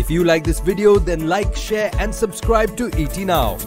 If you like this video, then like, share and subscribe to ET Now.